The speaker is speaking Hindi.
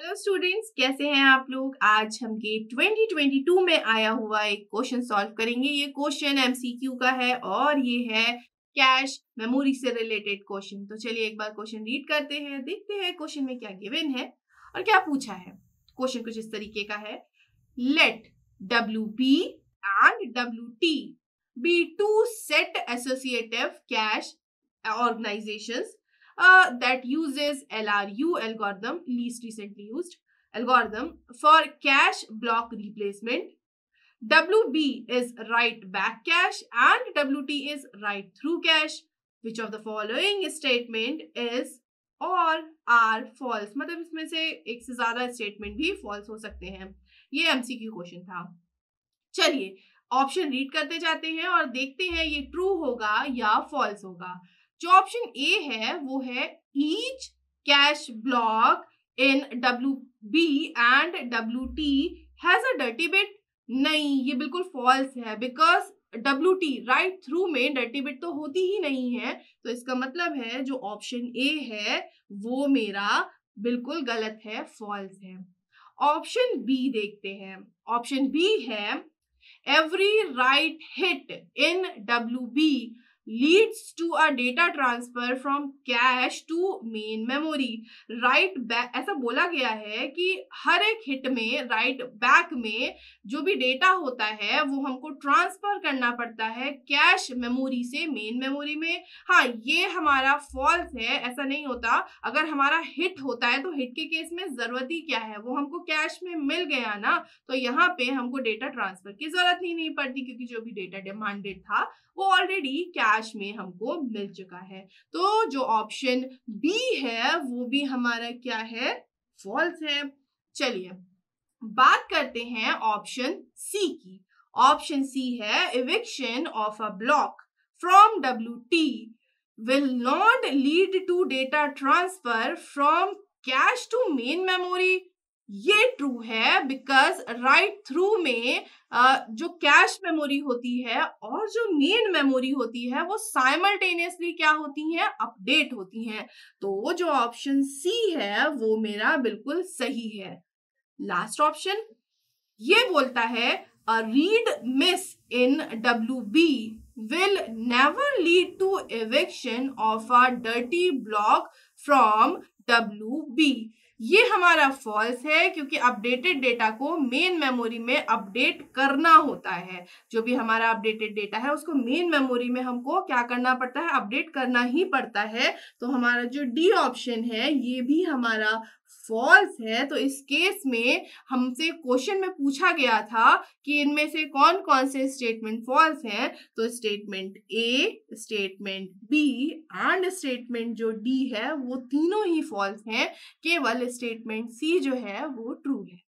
हेलो स्टूडेंट्स कैसे हैं आप लोग? आज हम के 2022 में आया हुआ एक क्वेश्चन सॉल्व करेंगे। ये क्वेश्चन एमसीक्यू का है और ये है कैश मेमोरी से रिलेटेड क्वेश्चन तो चलिए एक बार क्वेश्चन रीड करते हैं, देखते हैं क्वेश्चन में क्या गिवन है और क्या पूछा है। क्वेश्चन कुछ इस तरीके का है। Let W B and W T be two set associative cache organisations uh, that uses LRU algorithm, least recently used algorithm for cache block replacement. WB is write back cache and WT is write through cache. Which of the following statement is और आर फॉल्स मतलब इसमें से एक से ज़्यादा स्टेटमेंट भी फॉल्स हो सकते हैं ये एमसीक्यू क्वेश्चन था चलिए ऑप्शन रीड करते जाते हैं और देखते हैं ये ट्रू होगा या फॉल्स होगा जो ऑप्शन ए है, वो है each cache block in W B and W T has a dirty bit नहीं, ये बिल्कुल फॉल्स है because W T write through में डर्टी बिट तो होती ही नहीं है। तो इसका मतलब है, जो ऑप्शन ए है, वो मेरा बिल्कुल गलत है फॉल्स है। ऑप्शन बी देखते हैं। ऑप्शन बी है every write hit in W B leads to a data transfer from cache to main memory. Write back ऐसा बोला गया है कि हर एक हिट में राइट बैक में जो भी डेटा होता है, वो हमको ट्रांसफ़र करना पड़ता है कैश मेमोरी से मेन मेमोरी में। हाँ ये हमारा फॉल्स है, ऐसा नहीं होता। अगर हमारा हिट होता है तो हिट के केस में ज़रूरत ही क्या है? वो हमको कैश में मिल गया ना तो यहाँ पे हमको डेटा ट्रांसफ़र की ज़रूरत ही नहीं पड़ती, क्योंकि जो भी डेटा डिमांडेड था, वो ऑलरेडी कैश में हमको मिल चुका है। तो जो ऑप्शन बी है, वो भी हमारा क्या है? फॉल्स है। चलिए, बात करते हैं ऑप्शन सी की। ऑप्शन सी है eviction of a block from W T will not lead to data transfer from cache to main memory ये ट्रू है बिकॉज़ राइट थ्रू में जो कैश मेमोरी होती है और जो मेन मेमोरी होती है, वो साइमल्टेनियसली क्या होती हैं? अपडेट होती हैं। तो जो ऑप्शन सी है, वो मेरा बिल्कुल सही है। लास्ट ऑप्शन ये बोलता है read miss in W B will never lead to eviction of a dirty block from W B ये हमारा फॉल्स है क्योंकि अपडेटेड डेटा को मेन मेमोरी में अपडेट करना होता है। जो भी हमारा अपडेटेड डेटा है, उसको मेन मेमोरी में हमको क्या करना पड़ता है? अपडेट करना ही पड़ता है। तो हमारा जो डी ऑप्शन है, ये भी हमारा फॉल्स है तो इस केस में हमसे क्वेश्चन में पूछा गया था कि इनमें से कौन कौन से स्टेटमेंट फॉल्स हैं तो statement A statement B and statement जो डी है, वो तीनों ही फॉल्स हैं, केवल स्टेटमेंट सी जो है, वो ट्रू है।